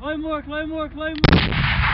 Claymore, Claymore, Claymore!